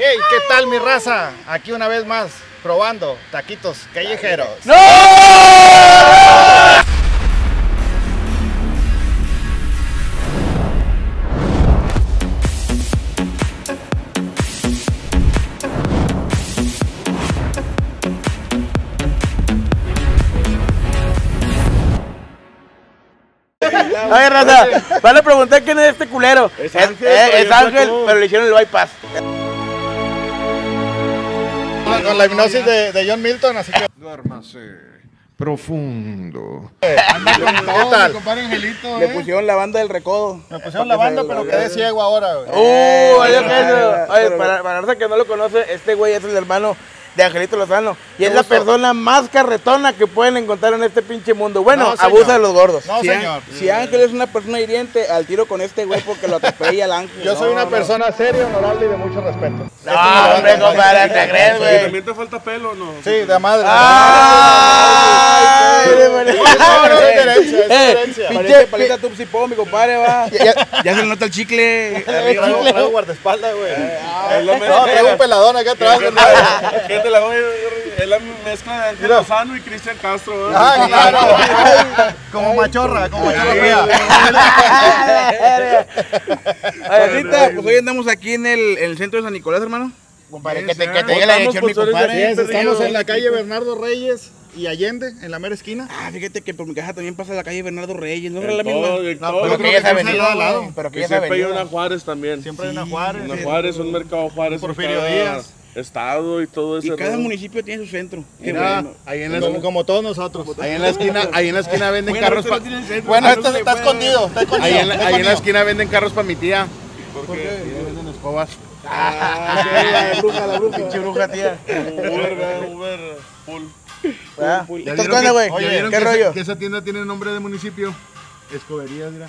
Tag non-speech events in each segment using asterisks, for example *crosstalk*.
Hey, ¿qué tal mi raza? Aquí una vez más, probando taquitos callejeros. ¡No! A ver, raza, van a preguntar quién es este culero. Es, Ángel, eh, es Ángel, saco- pero le hicieron el bypass. Con, con la hipnosis de, de John Milton, así que... Duérmase profundo. ¿Qué tal? Le pusieron la banda del recodo. Me pusieron la banda, pero quedé ciego ahora, güey. Uh. Oye, para, para la raza que no lo conoce, este güey es el hermano de Angelito Lozano. Y es la persona más carretona que pueden encontrar en este pinche mundo. Bueno, No, abusa de los gordos. No, si, señor. si Ángel es una persona hiriente, al tiro con este güey porque lo atropella al ángel. *laughs* Yo soy una persona seria, honorable y de mucho respeto. No, hombre, compadre, te crees, güey. ¿También te falta pelo o no? Sí, de madre. Eh. Pinche palita Tupsi Po, mi compadre, va. *laughs* Ya se le nota el chicle. Traigo, traigo guardaespaldas, güey. Es la No, mezcla. traigo un peladón acá atrás. güey. ¿Qué te la voy a- Es la mezcla de Ángel Lozano y Cristian Castro. ¿eh? Ay, claro. Como machorra, como machorra. Ahorita, pues hoy andamos aquí en el, en el centro de San Nicolás, hermano. Compadre, que te, que te diga la dirección, mi compadre. Estamos en la calle Bernardo Reyes y Allende, en la mera esquina. Ah, fíjate que por mi casa también pasa la calle Bernardo Reyes, ¿no es la misma? No, pero que ya se ha creo que venido es al lado. Pero que Que ya se ha siempre hay una Juárez también. Siempre hay una Juárez. Una Juárez, un mercado Juárez. Porfirio Díaz. Estado y todo ese Y cada rollo. municipio tiene su centro. Mira, bueno. ahí en la, Como, como todos nosotros. ahí en la esquina, ahí en la esquina *laughs* venden Bueno, carros no centro, Bueno, se está escondido, está escondido. ahí en, la- está ahí en la escondido. esquina venden carros para mi tía. ¿Por qué? Ahí venden escobas. Ah, sí, la bruja, la bruja. Pinche bruja, tía. Uber, Uber, full. ¿Verdad? ¿Ya ¿Estás vieron cuándo, que- güey? vieron ¿Qué que esa- rollo? que esa tienda tiene nombre de municipio? Escoberías, mira.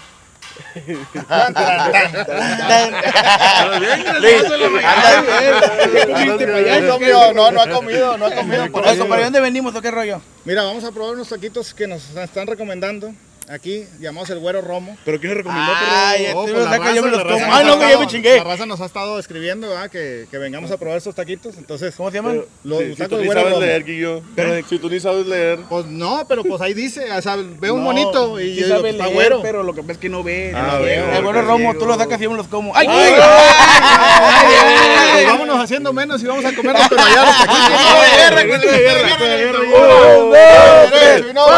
No no, ha comido, no ha comido. Por Oye, eso, compadre, ¿dónde venimos o qué rollo? Mira, vamos a probar unos taquitos que nos están recomendando. Aquí, llamados el güero romo. ¿Pero quién nos recomendó? Oh, Ay, pues sacas, yo me los como. Ay, no, güey, me chingué. La raza nos ha estado escribiendo ¿verdad? Que, que vengamos a probar estos taquitos. Entonces, ¿Cómo se llaman? los Sí, si tacos tú del ni güero sabes romo. leer, Guillo. Si tú ni sabes leer. Pues no, pero pues ahí dice, o sea, veo un No, monito y sí yo digo, sabe está leer, güero. pero lo que pasa es que no ve. Ah, no veo, El ok, Romo, tú lo sacas y yo me los como. ¡Ay, güey! Pues vámonos haciendo menos y vamos a pero allá los taquitos. No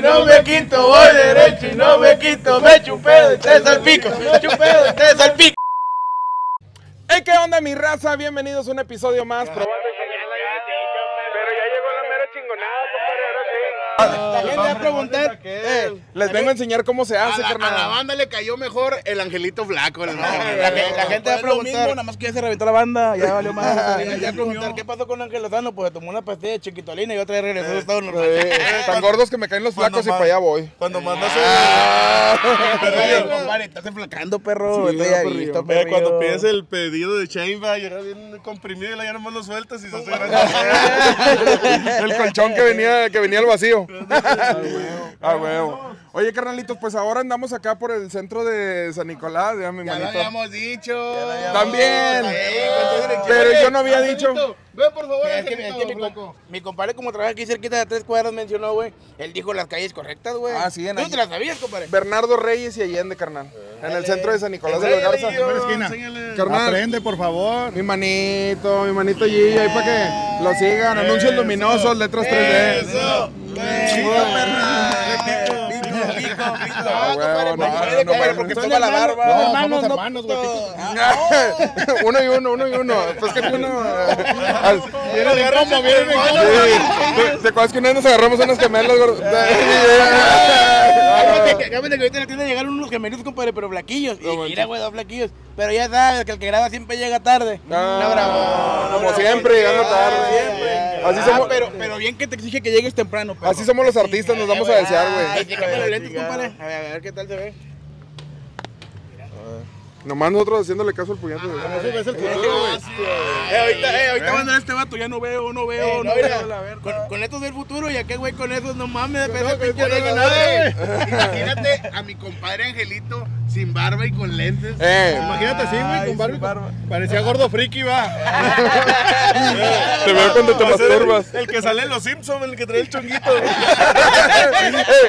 no voy derecho y no me quito. Me chupé de tres al pico, me chupé de tres al pico. Hey, ¿qué onda, mi raza? Bienvenidos a un episodio más. La gente va a preguntar. eh, Les vengo a enseñar cómo se A hace, la, a la carnal. banda le cayó mejor el angelito flaco. el- La, la gente va a Es lo mismo, preguntar, nada más que ya se reventó la banda, ya valió más. *laughs* Ya preguntar, ¿qué pasó con Ángel Lozano? Pues tomó una pastilla de chiquitolina y otra vez regresó a su estado normal. Tan gordos que me caen los flacos y para allá voy. Cuando mandas Oye, compadre, estás enflacando, perro. Estoy ya visto, Eh, perro. cuando pides el pedido de Chain va a llegar bien comprimido y la ya nomás lo sueltas y se hace. *laughs* El colchón que venía, que venía al vacío. Ah, huevo. Oye, carnalitos, pues ahora andamos acá por el centro de San Nicolás, ya mi Ya lo habíamos dicho. También. Pero yo no había dicho. Ve, por favor, Es que, es Angelito, que mi, mi compadre, como trabaja aquí cerquita de tres cuadras, mencionó, güey. Él dijo las calles correctas, güey. Ah, sí, en ¿Tú ahí. te las sabías, compadre? Bernardo Reyes y Allende, carnal. En el centro de San Nicolás de los Garza. Primera esquina. Carnal. Aprende, por favor. Mi manito, mi manito G, ahí para que lo sigan. Anuncios luminosos, letras 3D. Eso. Ah, no, no, no, compadre, no, porque no. toma la barba. No, Hermanos, somos hermanos, güey. *laughs* uno y uno, uno y uno. Pues que uno. *laughs* Viene de cómo, viene de ¿te- ¿Te acuerdas que una vez nos agarramos unas gemelas, gordo? Fíjate que- ahorita en la tienda llegaron unos gemelitos, compadre, pero flaquillos. Y mira, güey, dos flaquillos. Pero ya sabes que el que graba siempre llega tarde. Ah, No grabó. como siempre, llegando tarde. Así Ah, somos, pero, pero bien que te exige que llegues temprano. perro. así somos los artistas, nos vamos a desear, Ay, güey. A ver, a ver qué tal se ve. Nomás nosotros haciéndole caso al puñete. Eso ves el futuro, güey. Eh, ahorita, eh, ahorita va a andar este vato, ya no veo, no veo, Eh, no veo. la con, con estos del futuro y aquel güey con esos, no mames, de No. *laughs* Imagínate a mi compadre Angelito Sin barba y con lentes. Eh, Imagínate así, güey, con barba. y con- Parecía gordo friki, va. *laughs* te veo cuando te ser el- masturbas. El que sale en los Simpsons, el que trae el chonguito. eh,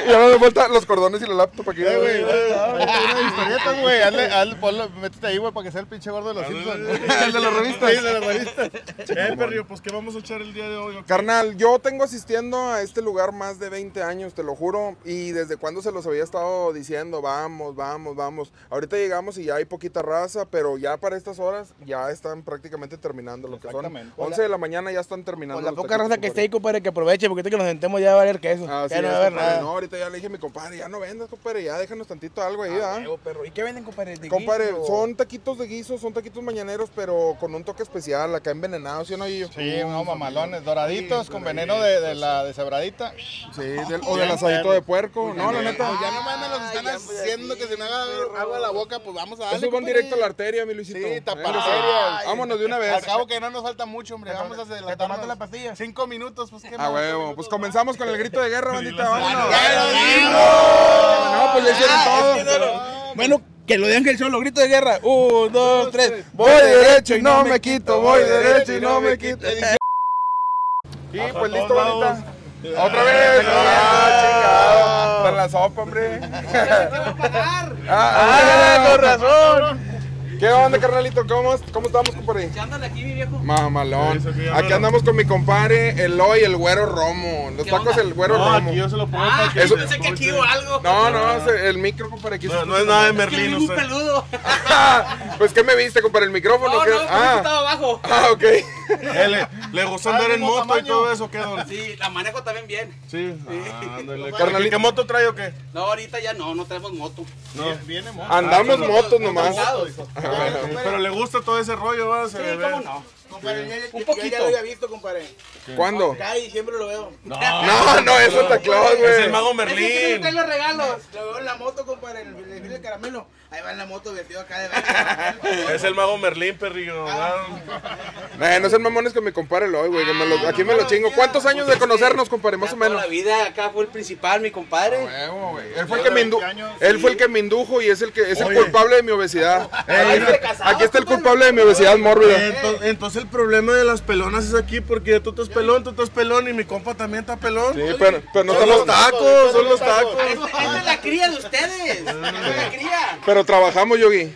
y ahora me falta los cordones y la laptop aquí. Eh, güey, ahí está una historieta, güey. Hazle, *laughs* hazle, ponlo, métete ahí, güey, para que sea el pinche gordo de los Simpsons. El de las revistas. Sí, de las revistas. *laughs* Eh, perrillo, pues ¿qué vamos a echar el día de hoy? o qué? Carnal, yo tengo asistiendo a este lugar más de 20 años, te lo juro, y desde cuando se los había estado diciendo, vamos, vamos, vamos. Ahorita llegamos y ya hay poquita raza, pero ya para estas horas ya están prácticamente terminando lo que son. Exactamente. 11 de la mañana ya están terminando. Con la poca raza que esté compadre. ahí, compadre, que aproveche, porque ahorita que nos sentemos ya va a valer queso. Así ya no es, va a haber compadre. nada. No, ahorita ya le dije a mi compadre, ya no vendas, compadre, ya déjanos tantito algo ahí. Huevo, perro. ¿Y qué venden, compadre? ¿De Compadre, guiso? son taquitos de guiso, son taquitos mañaneros, pero con un toque especial, acá envenenados, ¿sí o no? Sí, no, mamalones, doraditos, con veneno de, de la deshebradita. Sí, del- o del asadito de puerco. No, la neta. Ya nomás me los están haciendo que se me haga agua a la boca, pues vamos a darle. Esos van directo a la arteria, mi Luisito. Sí, tapar arterias. Vámonos de una vez. Al cabo que no nos falta mucho, hombre. Vamos a hacer ¿Te tomaste la pastilla? Cinco minutos, pues qué A más? huevo. Pues comenzamos con el grito de guerra, bandita. Vámonos. ¡Ya lo digo! No, pues ya hicieron todo. Bueno, que lo de Ángel Solo, grito de guerra. Un, dos, tres. Voy derecho y no me quito, voy derecho y no me quito. Y pues listo, bandita. Otra vez. Ah, chingado. En la sopa, hombre. Ah, con razón. ¿Qué onda, carnalito? ¿Cómo, cómo estamos, compadre? Ándale aquí, mi viejo. Mamalón. Eso que ya Aquí no- andamos con mi compadre Eloy, el güero Romo. Los ¿Qué tacos, onda? el güero No, Romo. aquí yo se lo pongo Ah, para que Eso- pensé que aquí hubo algo. No, no, el micro, compadre. Aquí No, no es nada de Es que Merlín, un usted. peludo. Pues, ¿qué me viste, compadre? ¿El micrófono? No, no, ah. estaba abajo. ah, ok. Eh, le, le gusta andar en moto y todo eso, ¿qué, don? Sí, la manejo también bien. Sí. Ah, ándale. Carnalito. ¿Qué moto trae o qué? No, ahorita ya no, no tenemos moto. No. Viene, mo. Andamos motos nomás. Pero le gusta todo ese rollo, ¿va? Se Sí, le ve. cómo no. Compadre, ya- Un poquito. Ya lo había visto, compadre. ¿Cuándo? Acá y siempre lo veo. No, *laughs* no, es Santa Claus, Es el güey. mago Ese que trae Merlín. los regalos. Lo veo en la moto, compadre, en el desfile caramelo. Ahí va en la moto vestido acá de verde. Es el mago Merlín, perrillo. ¿va? Eh, no sean mamones con mi compadre Eloy, güey. que me lo- aquí me lo chingo. ¿Cuántos años de conocernos, compadre? Más o menos. la vida acá fue el principal, mi compadre. Güey. Él fue el que me indu- Él fue el que me indujo y es el que es el culpable de mi obesidad. Aquí ¿Eres está, el culpable de mi obesidad mórbida. Entonces el problema de las pelonas es aquí porque tú estás pelón, tú estás pelón y mi compa también está pelón. Sí, pero, pero no Son los tacos, son los tacos. Esta esta es la cría de ustedes. Esta es la cría. Pero trabajamos, Yogi.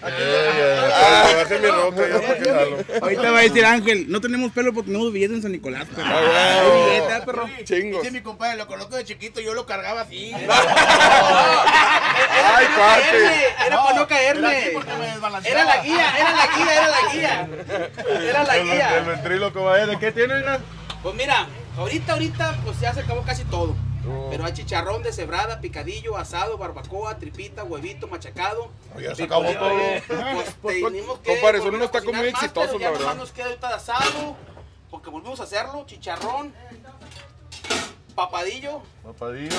Ah, baje mi roca, ya para que jalo. Ahorita va a decir Ángel, no tenemos pelo porque tenemos billetes en San Nicolás, perro. Ah, billetes, perro. Chingos. Dice mi compadre, lo conozco de chiquito, yo lo cargaba así. *laughs* Ay, cuate. Era para no caerme. Era la guía, era la guía, era la guía. Era la El, el guía. ventríloco va a ver, ¿de qué tiene? Pues mira, ahorita, ahorita, pues ya se acabó casi todo. Pero hay chicharrón de cebrada, picadillo, asado, barbacoa, tripita, huevito machacado. Ya se acabó Frijolito. todo. *laughs* Pues tenemos que Compadre, a tacos cocinar muy más, ya la verdad. nos queda ahorita de asado, porque volvimos a hacerlo, chicharrón, papadillo, Papadillo.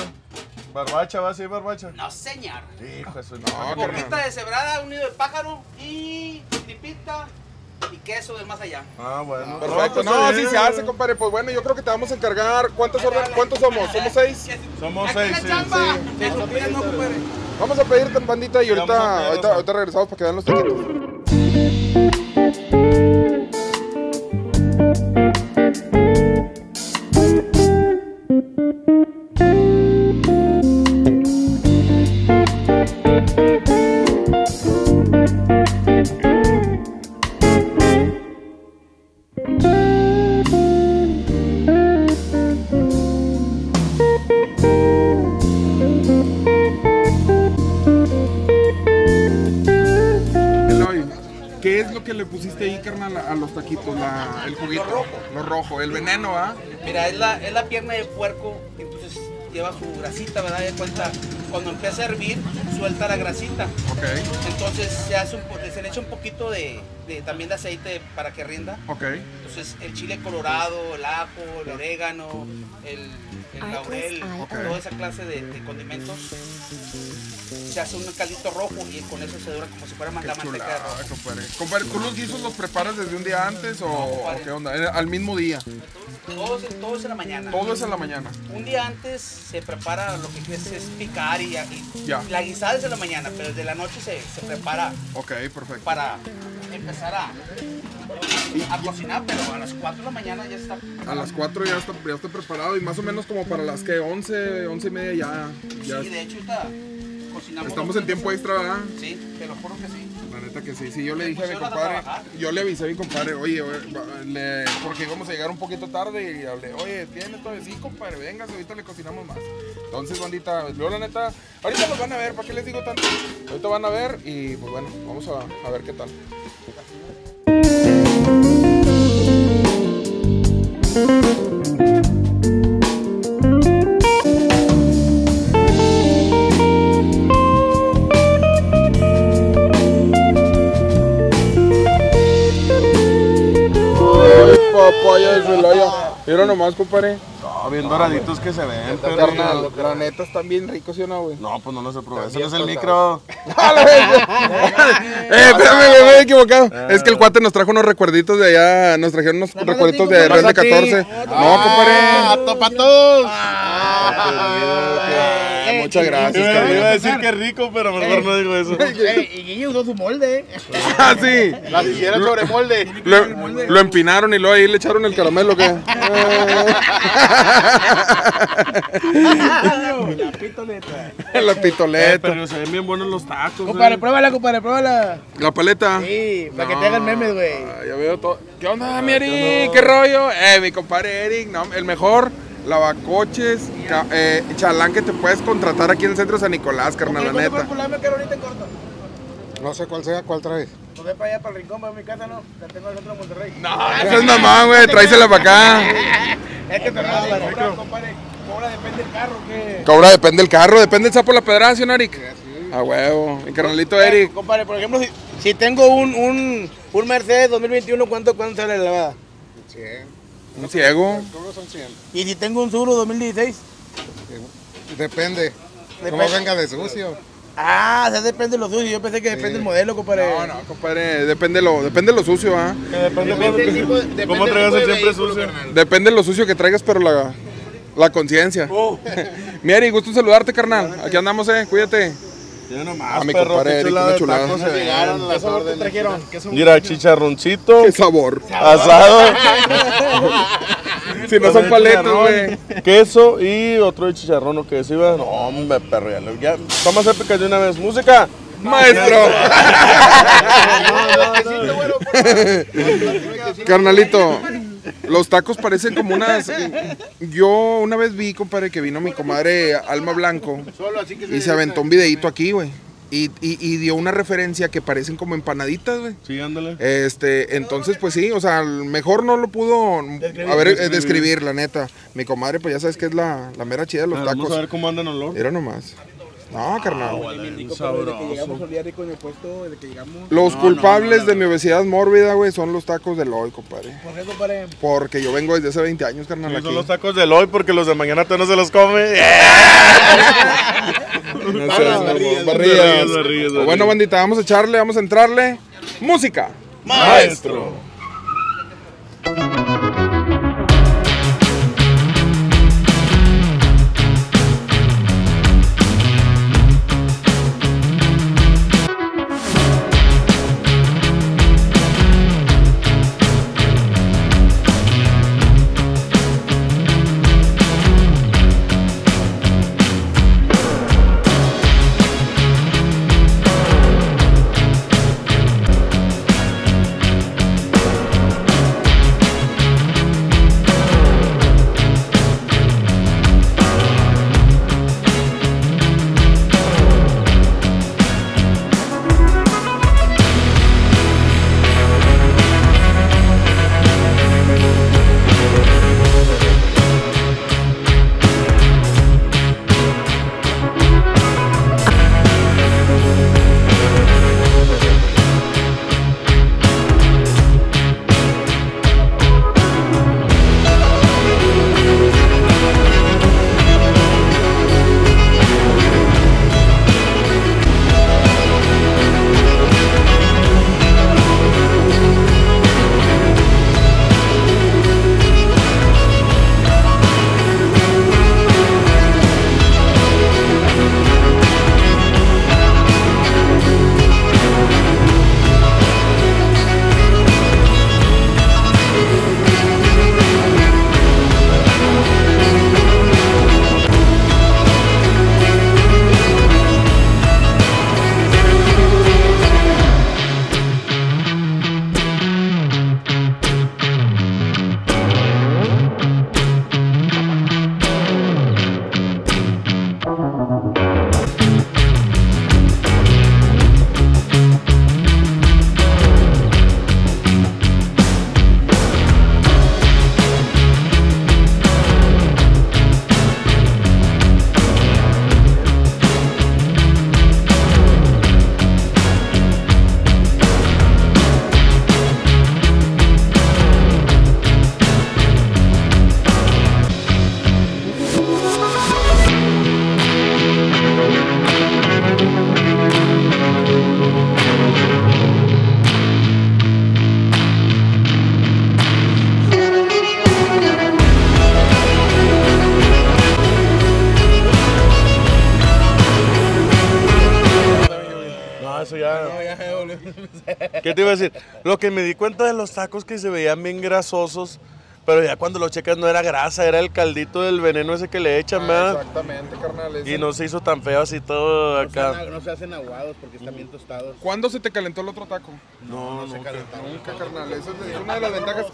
Barbacha, va a ser barbacha. no señor. Hijo de su No, madre. Boquita de cebrada, un nido de pájaro y tripita y queso del más allá. Ah, bueno. Perfecto. pues, No, sí se hace, compadre. Pues bueno, yo creo que te vamos a encargar. ¿Cuántos, orden- ¿cuántos somos? ¿Somos seis? Somos seis, la sí, chamba. sí. No. Vamos a pedirte bandita y Vamos a ahorita, pedir, ahorita, regresamos para que vean los taquitos. Rojo. El veneno, ¿ah? Mira, es la, es la pierna de puerco, entonces lleva su grasita, ¿verdad? De cuenta, cuando empieza a hervir, suelta la grasita. Ok, Entonces se, hace un, se le echa un poquito de, de- también de aceite para que rinda. ok. Entonces el chile colorado, el ajo, el orégano, el, el laurel, toda esa clase de, de condimentos. Se hace un caldito rojo y con eso se dura como si fuera más Qué la manteca de rojo. compadre. Compadre, ¿tú los guisos los preparas desde un día antes o, No, qué onda? Eh, Al mismo día. Todo es, todo es en la mañana. Todo es en la mañana. Un día antes se prepara lo que es, es picar y, y Ya. la guisada es en la mañana, pero desde la noche se, se prepara Ok, perfecto. para empezar a, a cocinar, pero a las 4 de la mañana ya está. A las 4 ya está, ya está preparado y más o menos como para las que 11, 11 y media ya. ya Sí, de hecho ahorita cocinamos. estamos en tiempo extra, ¿verdad? Sí, te lo juro que sí. La neta que sí, sí, yo le dije a mi compadre, trabajar. yo le avisé a mi compadre, oye, le- porque íbamos a llegar un poquito tarde y hablé, oye, ¿tienes todo? Sí, compadre, vengas, ahorita le cocinamos más. Entonces, bandita, luego la neta, ahorita los van a ver, ¿para qué les digo tanto? Ahorita van a ver y pues bueno, vamos a, a ver qué tal. Ay, nomás, compadre. No, bien doraditos que se ven, pero. Carnal, la neta están bien ricos, ¿sí o no, güey? No, pues no los he probado. Ese no es el micro. *laughs* *laughs* eh, espérame, me he equivocado. Es que el cuate nos trajo unos recuerditos de allá, nos trajeron unos recuerditos de Red de 14. No, compadre. ¡Ah, topa todos! Eh, Muchas gracias, Iba, iba a decir que rico, pero mejor no digo eso. y Guille usó su molde. *laughs* Ah, sí. La hicieron sobre molde. Lo, lo empinaron y luego ahí le echaron el caramelo, ¿qué? *laughs* La pitoleta. La Eh, pitoleta. pero se ven bien buenos los tacos. Compadre, eh. pruébala, compadre, pruébala. La paleta. Sí, para que te hagan memes, güey. Ah, Ya veo todo. ¿Qué onda, mi Eric? ¿Qué rollo? Eh, mi compadre Eric, no, el mejor lavacoches, ca- eh, chalán que te puedes contratar aquí en el centro de San Nicolás, carnal, la neta. No sé cuál sea, cuál traes. Pues ve para allá, para el rincón, para mi casa, ¿no? La tengo al otro de Monterrey. No, esa es mamá, güey, tráesela para acá. Es que te la cobra, compadre. Cobra depende del carro, que... Cobra, depende del carro, depende del sapo de la pedrada, ¿sí, Eric? A huevo, mi carnalito Eric. Compadre, por ejemplo, si, si tengo un, un, un Mercedes 2021, ¿cuánto, ¿cuánto sale la lavada? 100. Un ciego. Todos son 100. Y si tengo un Zuru 2016, Depende. Cómo Depende. venga de sucio. ah, o sea, depende de lo suyo. Yo pensé que depende del modelo, compadre. No, no, compadre, depende lo, depende lo sucio, ¿ah? Depende de cómo traigas el siempre sucio. Depende lo sucio que traigas, pero la, la conciencia. *laughs* Mi Eric, gusto en saludarte, carnal. Aquí andamos, eh, cuídate. Ya nomás, A mi perro, compadre Eric, una chulada. tacos se. Llegaron las órdenes. trajeron? Mira, chicharroncito, Qué sabor. asado, *laughs* Si no son paletas, güey. queso y otro de chicharrón o que se iba. No, hombre, perro, ya, ya. Tomas épicas de una vez. Música. Maestro. *laughs* *laughs* Carnalito, los tacos parecen como unas. Yo una vez vi, compadre, que vino mi comadre Alma Blanco y se aventó un videito aquí, güey. Y, y- y dio una referencia que parecen como empanaditas, güey. Sí, ándale. Este, entonces, pues sí, o sea, mejor no lo pudo a ver, describir, la neta. Mi comadre, pues ya sabes que es la, la mera chida de los Ah, Vamos a tacos. ver cómo andan olor. Era nomás. No, carnal. Sabroso. olía rico en el puesto, desde que llegamos. Los culpables de mi obesidad mórbida, güey, son los tacos del hoy, compadre. ¿Por qué, compadre? Porque yo vengo desde hace 20 años, carnal, aquí. son los tacos del hoy porque los de mañana tú no se los come. *laughs* No seas mamón, barrillas. barrillas, Bueno, barrillas. bandita, vamos a echarle, vamos a entrarle. Música. Maestro. Thank ¿Qué te iba a decir? Lo que me di cuenta de los tacos que se veían bien grasosos, pero ya cuando lo checas no era grasa, era el caldito del veneno ese que le echan, ¿verdad? Exactamente, carnal. ese- Y no se hizo tan feo así todo No se, acá. no se hacen aguados porque están bien tostados. ¿Cuándo se te calentó el otro taco? No, no, Nunca, carnal. Esa es una de las ventajas.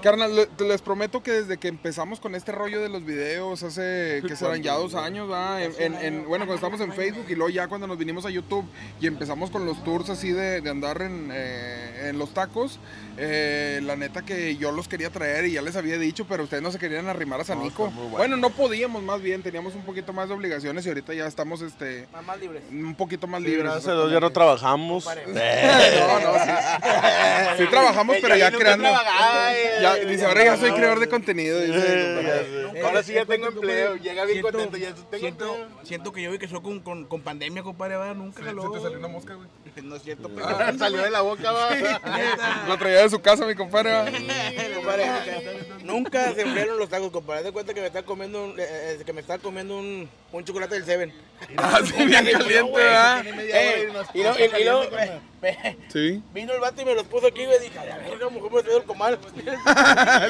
Carnal, le- te les prometo que desde que empezamos con este rollo de los videos, hace que serán ya dos años, ¿verdad? En, en- en- bueno, cuando estamos en Facebook y luego ya cuando nos vinimos a YouTube y empezamos con los tours así de, de andar en, eh, en los tacos, eh, la neta que yo los quería traer y ya les había dicho, pero ustedes no se querían arrimar a Sanico. Bueno, no podíamos más bien, teníamos un poquito más de obligaciones y ahorita ya estamos este, Más, más libres. un poquito más Sí, libres. gracias a Dios ya no trabajamos. No, no, sí. *laughs* Sí trabajamos, pero ya creando. Ya, dice, ahora ya soy creador de contenido. dice. Ahora sí ya tengo empleo. Llega bien contento. Ya tengo Siento, siento que yo vi que eso con, con, con pandemia, compadre, ¿verdad? Nunca jaló. una mosca, güey. *laughs* No es cierto, pero... Salió de la boca, va. *laughs* Lo traía de su casa, mi compadre. nunca se enfriaron los tacos, compadre. De cuenta que me estaba comiendo un, eh, eh, que me estaba comiendo un, un chocolate del Seven. *laughs* Ah, sí, bien caliente, ¿verdad? Y luego, y, Sí. vino el vato y me los puso aquí y me dije, a la verga, mujer, me quedó el comal.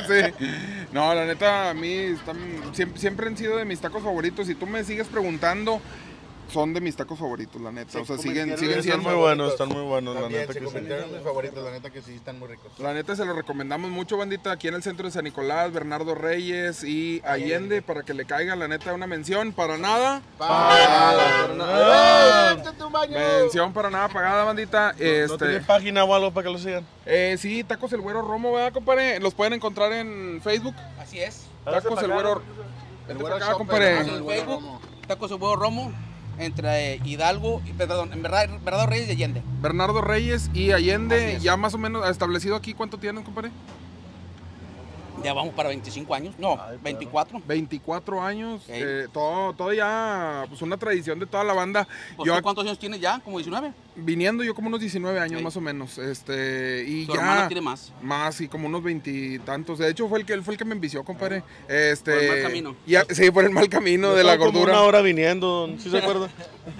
sí. No, la neta, a mí están, siempre, siempre han sido de mis tacos favoritos. Si tú me sigues preguntando, son de mis tacos favoritos, la neta. o sea, siguen, siguen Están siendo. muy buenos, están muy buenos, la neta se que sí. convirtieron mis favoritos. La neta que sí están muy ricos. La neta se lo recomendamos mucho, bandita, aquí en el centro de San Nicolás, Bernardo Reyes y Allende, para que le caiga, la neta, una mención para nada. Para nada. Mención para nada pagada, bandita. ¿No tiene Este, página o algo para que lo sigan? eh, sí, Tacos el Güero Romo, ¿verdad, compadre? Los pueden encontrar en Facebook. Así es. Tacos el Güero. Vente para acá, compadre. En Facebook, Tacos de Huevo Romo, entre eh, Hidalgo, y, perdón, verdad Reyes de Allende. Bernardo Reyes y Allende, ya más o menos establecido aquí, ¿cuánto tienen, compadre? Ya vamos para 25 años. No, 24. 24 años, eh, todo, todo ya, pues una tradición de toda la banda. Pues, Yo ¿tú ¿Cuántos años tienes ya? ¿Como 19? viniendo yo como unos 19 años más o menos, este, y Tu ya hermano tiene más. más y como unos veintitantos. De hecho fue el que él fue el que me envició, compadre. Este, Por el mal camino. ya- sí, por el mal camino de la como gordura. una hora viniendo, ¿sí se *laughs* acuerda?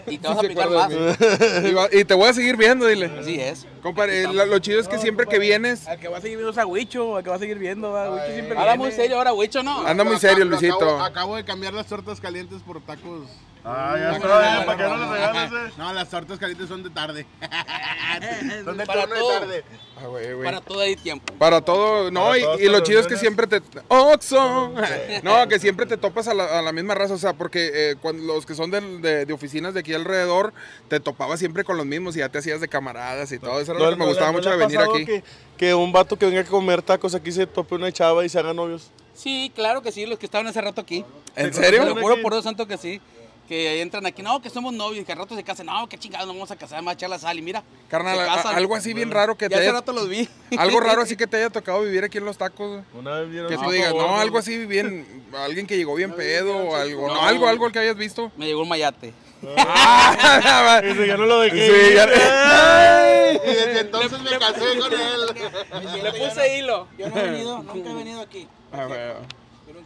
Y te vas a Sí se picar acuerda más. *laughs* y, va- y te voy a seguir viendo, dile. Así es. Compadre, la- lo chido es que siempre que vienes Al que va a seguir viendo es a Huicho, al que va a seguir viendo, va. Huicho siempre Ahora viene. muy serio, ahora Huicho, ¿no? anda muy serio, acabo- Luisito. Acabo, de cambiar las tortas calientes por tacos. Ah, ya está, para que no le regales, eh. No, las tortas calientes son de tarde. *laughs* son de Para todo. tarde. Ah, güey, güey. Para todo hay tiempo. Para todo, no, Para y, lo chido es que siempre te... ¡Oxo! *laughs* No, que siempre te topas a la, a la misma raza, o sea, porque eh, cuando los que son del- de, de oficinas de aquí alrededor, te topabas siempre con los mismos y ya te hacías de camaradas y todo. Eso era lo que me ¿No- gustaba no mucho de venir aquí. Que, que un vato que venga a comer tacos aquí se tope una chava y se haga novios. Sí, claro que sí, los que estaban hace rato aquí. ¿En Te serio? lo juro por Dios santo que sí. Que entran aquí, no, que somos novios, que al rato se casan, no, qué chingados, nos vamos a casar, vamos a echar la sal y mira. Carnal, se a- casan. algo así bien raro que Ya te hace haya, rato los vi. Algo raro así *laughs* que te haya tocado vivir aquí en los tacos. Una vez vieron Que tú digas, no, algo así bien, alguien que llegó bien pedo o algo, no, algo, algo que hayas visto. Me llegó un mayate. Ah, *laughs* Dice, ya no lo dejé. Sí, ya- *laughs* Y desde entonces me casé con él. Le puse hilo. Yo no he venido, nunca he venido aquí. Ah.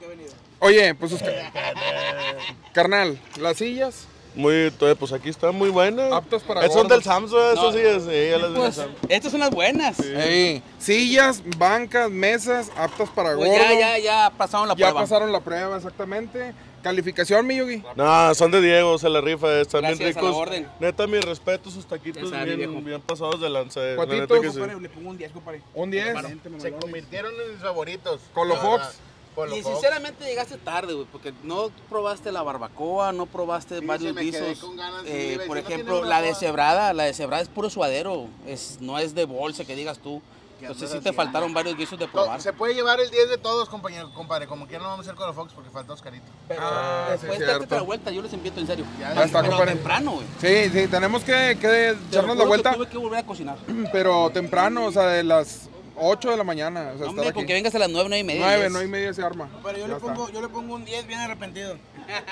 He venido. Oye, pues Oscar- carnal, las sillas Muy, pues aquí está muy buena. Aptos para Son gordos. del Samsung, eso No. sí, es, sí, ya las Pues, Samsung. estas son las buenas. Ey, sillas, bancas, mesas, aptas para Pues gordo. ya, ya, ya pasaron la Ya prueba. pasaron la prueba, exactamente. Calificación, mi Yogi. No, son de Diego, se la rifa, están bien Gracias a la ricos. orden. Neta, mi respeto, sus taquitos Ya sabe, bien, bien pasados de lanza. la Cuatitos, neta que sí. Compadre, le pongo un 10, compadre. Un 10. Se convirtieron en mis favoritos. Fox. Y Fox. sinceramente llegaste tarde, güey, porque no probaste la barbacoa, no probaste Sí, varios sí, guisos. con ganas, sí, Eh, por decir, ¿no ejemplo, la deshebrada, la deshebrada es puro suadero, es, no es de bolsa que digas tú. Entonces sí te faltaron varios guisos de probar. Se puede llevar el 10 de todos, compañero, compadre. Como quiera no vamos a hacer Colo Fox porque falta Oscarito. Pero Ah, sí, después date la vuelta, yo les invito en serio. Ya Ya está, Pero compadre. temprano, güey. Sí, sí, tenemos que, que echarnos la que vuelta, Tuve que volver a cocinar. *clears throat* pero temprano, o sea, de las 8 de la mañana. O sea, No, hombre, con aquí. que vengas a las 9, 9 y media. 9, ya es- 9 y media se arma. Pero yo Ya le, está. pongo, yo le pongo un 10 bien arrepentido.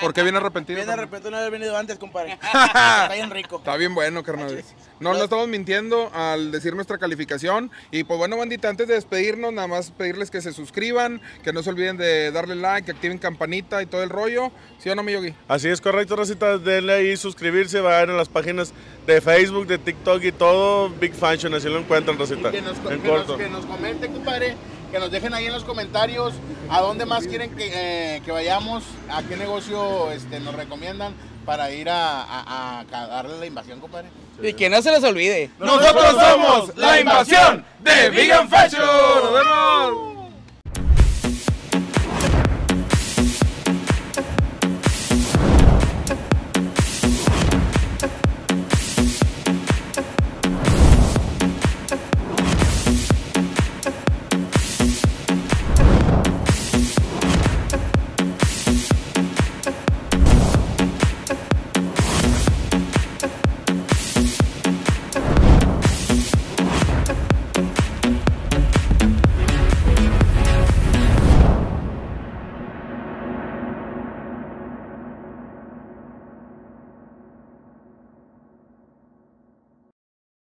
¿Por qué viene arrepentido? Viene de repente no haber venido antes, compadre. *laughs* Está bien rico. Está bien bueno, carnales. No, no estamos mintiendo al decir nuestra calificación. Y pues bueno, bandita, antes de despedirnos, nada más pedirles que se suscriban, que no se olviden de darle like, que activen campanita y todo el rollo. ¿Sí o no, mi yogi? Así es correcto, Rosita. Denle ahí suscribirse, vayan a las páginas de Facebook, de TikTok y todo. Big Fashion, así lo encuentran, Rosita. Que nos, en que nos- corto. que nos comenten, compadre, que nos dejen ahí en los comentarios a dónde más quieren que, eh, que vayamos, a qué negocio este, nos recomiendan para ir a, a- a darle la invasión, compadre. Y que no se les olvide. Nosotros somos la invasión de Vegan Fashion. Nos vemos.